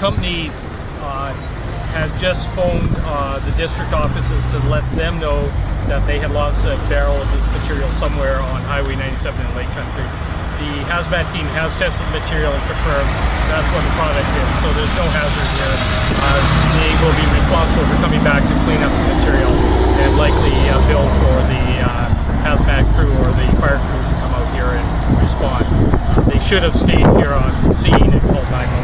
company uh, has just phoned uh, the district offices to let them know that they had lost a barrel of this material somewhere on Highway 97 in Lake Country. The hazmat team has tested the material and confirmed that's what the product is, so there's no hazard here. Uh, they will be responsible for coming back to clean up the material and likely uh, bill for the uh, hazmat crew or the fire crew to come out here and respond. They should have stayed here on scene and called 911.